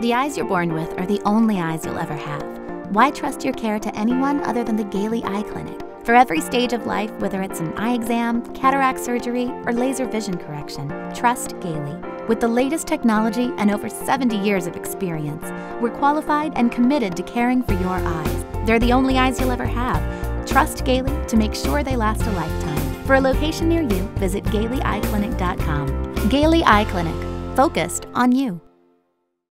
The eyes you're born with are the only eyes you'll ever have. Why trust your care to anyone other than the Gailey Eye Clinic? For every stage of life, whether it's an eye exam, cataract surgery, or laser vision correction, trust Gailey. With the latest technology and over 70 years of experience, we're qualified and committed to caring for your eyes. They're the only eyes you'll ever have. Trust Gailey to make sure they last a lifetime. For a location near you, visit GaileyEyeClinic.com. Gailey Eye Clinic, focused on you.